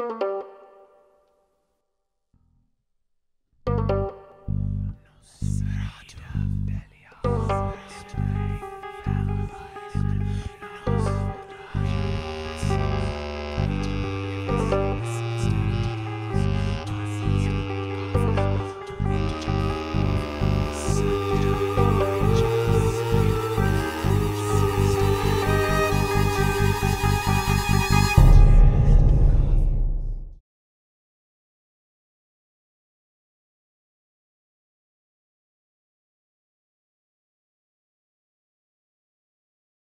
you.